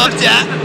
多少？